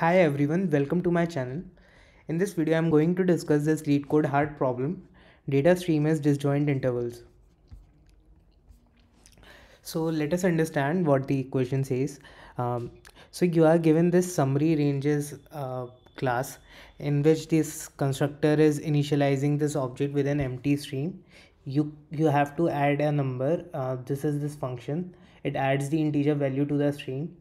Hi everyone, welcome to my channel. In this video, I'm going to discuss this LeetCode hard problem. Data stream as disjoint intervals. So let us understand what the equation says. Um, so you are given this summary ranges uh, class in which this constructor is initializing this object with an empty stream. You you have to add a number. Uh, this is this function. It adds the integer value to the stream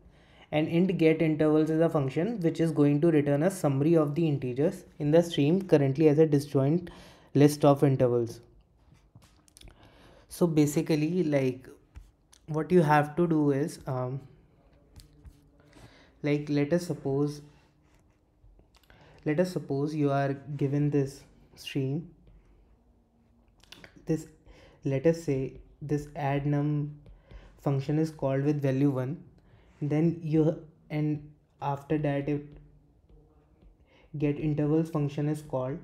and int get intervals is a function which is going to return a summary of the integers in the stream currently as a disjoint list of intervals. So basically like what you have to do is um, like let us suppose let us suppose you are given this stream. This let us say this add num function is called with value 1 then you and after that if get intervals function is called.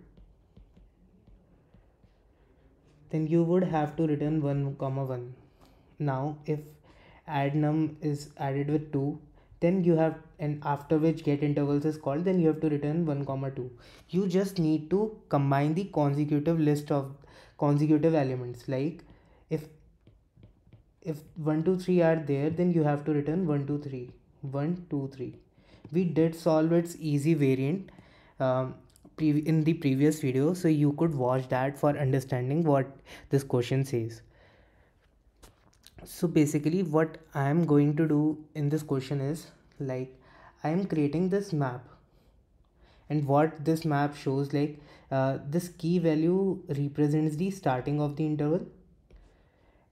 Then you would have to return 1 comma 1 now if add num is added with 2 then you have and after which get intervals is called then you have to return 1 comma 2 you just need to combine the consecutive list of consecutive elements like if 1 2 3 are there then you have to return 1 2 3 1 2 3 we did solve its easy variant um, in the previous video so you could watch that for understanding what this question says. So basically what i am going to do in this question is like i am creating this map. And what this map shows like uh, this key value represents the starting of the interval.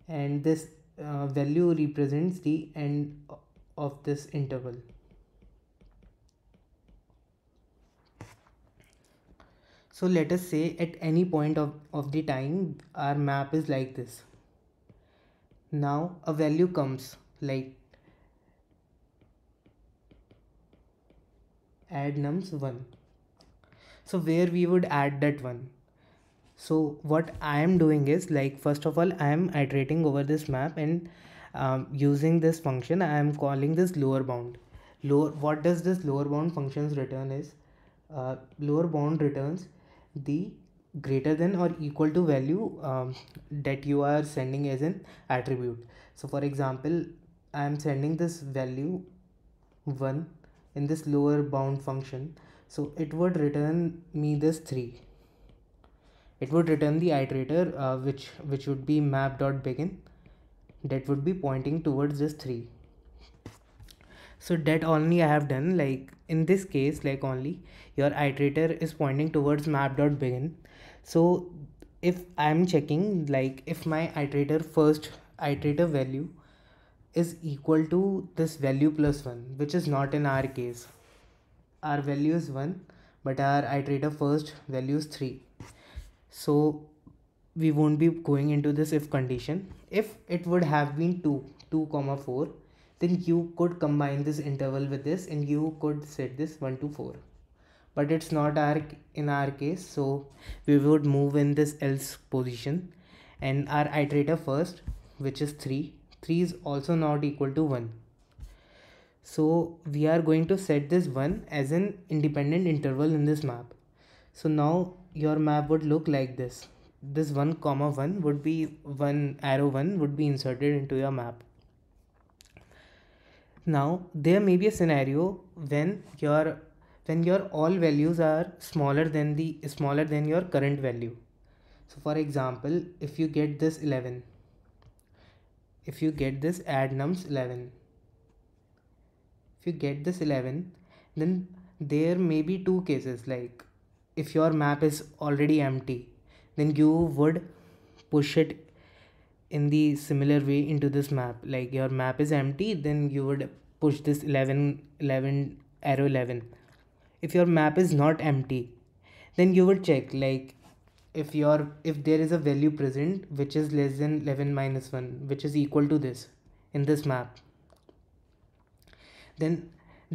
And this uh, value represents the end of this interval. So let us say at any point of, of the time our map is like this. Now a value comes like add nums 1. So where we would add that 1 so what i am doing is like first of all i am iterating over this map and um, using this function i am calling this lower bound. Lower what does this lower bound functions return is uh, lower bound returns the greater than or equal to value um, that you are sending as an attribute. So for example i am sending this value 1 in this lower bound function. So it would return me this 3 it would return the iterator uh, which which would be map.begin that would be pointing towards this 3 so that only i have done like in this case like only your iterator is pointing towards map.begin so if i'm checking like if my iterator first iterator value is equal to this value plus 1 which is not in our case. Our value is 1 but our iterator first value is 3 so we won't be going into this if condition. If it would have been 2 2 comma 4 then you could combine this interval with this and you could set this 1 to 4 but it's not our in our case so we would move in this else position. And our iterator first which is 3 3 is also not equal to 1 so we are going to set this 1 as an independent interval in this map. So now your map would look like this. This 1 comma 1 would be one arrow 1 would be inserted into your map. Now there may be a scenario when your when your all values are smaller than the smaller than your current value. So for example if you get this 11 if you get this add nums 11 if you get this 11 then there may be two cases like if your map is already empty then you would push it in the similar way into this map. Like your map is empty then you would push this 11 11 arrow 11 if your map is not empty then you would check like if your if there is a value present which is less than 11 minus 1 which is equal to this in this map then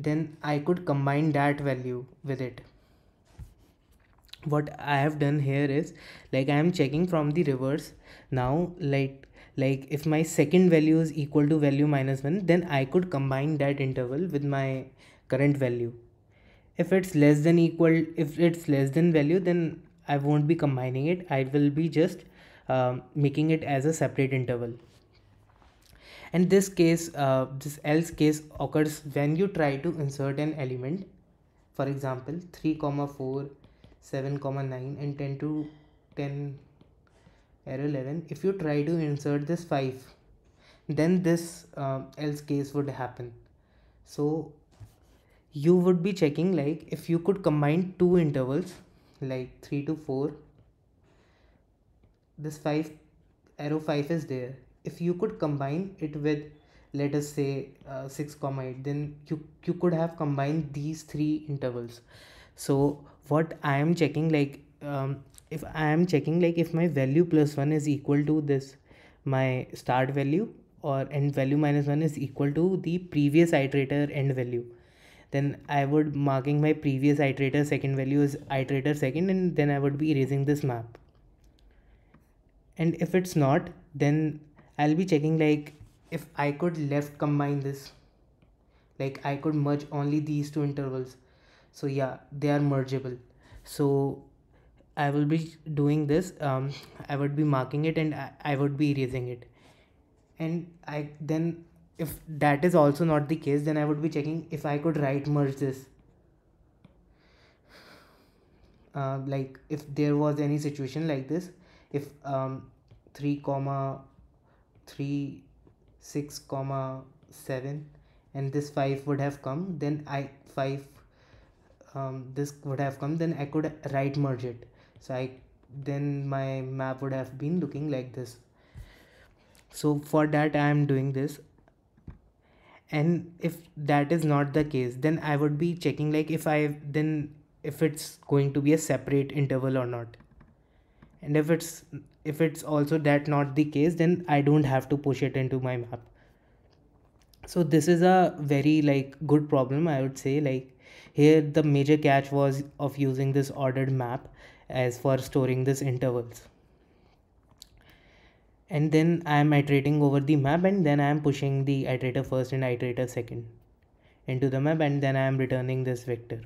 then i could combine that value with it what i have done here is like i am checking from the reverse. Now like like if my second value is equal to value minus 1 then i could combine that interval with my current value. If it's less than equal if it's less than value then i won't be combining it. I will be just um, making it as a separate interval. And this case uh, this else case occurs when you try to insert an element. For example 3 comma 4 7 comma 9 and 10 to 10 error 11 if you try to insert this 5 then this uh, else case would happen. So you would be checking like if you could combine two intervals like 3 to 4 this 5 arrow 5 is there. If you could combine it with let us say uh, 6 comma 8 then you you could have combined these three intervals. So what i am checking like um, if i am checking like if my value plus 1 is equal to this my start value or end value minus 1 is equal to the previous iterator end value then I would marking my previous iterator second value as iterator second and then I would be erasing this map. And if it's not then I'll be checking like if I could left combine this like I could merge only these two intervals so yeah they are mergeable. So I will be doing this um, I would be marking it and I, I would be erasing it. And I then if that is also not the case then I would be checking if I could right merge this. Uh, like if there was any situation like this if um, 3 comma 3 6 comma 7 and this 5 would have come then I 5 um, this would have come then I could right merge it. So I then my map would have been looking like this. So for that I am doing this. And if that is not the case then I would be checking like if I then if it's going to be a separate interval or not. And if it's if it's also that not the case then I don't have to push it into my map so this is a very like good problem I would say like here the major catch was of using this ordered map as for storing this intervals and then I am iterating over the map and then I am pushing the iterator first and iterator second into the map and then I am returning this vector.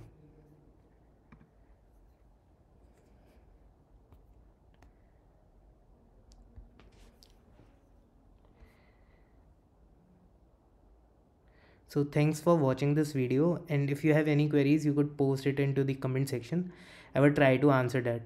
So thanks for watching this video and if you have any queries you could post it into the comment section. I will try to answer that.